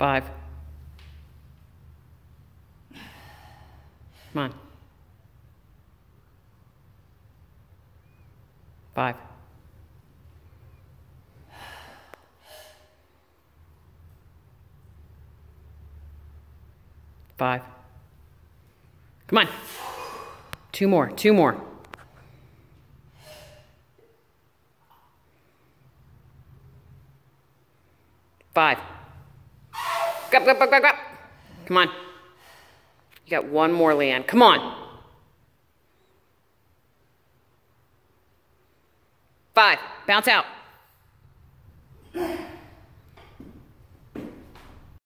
Five. Come on. Five. Five. Come on. Two more, two more. Five. Go, go, go, go. Come on. You got one more, Leanne. Come on. Five. Bounce out.